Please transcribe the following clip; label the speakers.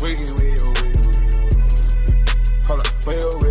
Speaker 1: Wiggy, wiggy, wiggy. Hold up, wiggy, wiggy.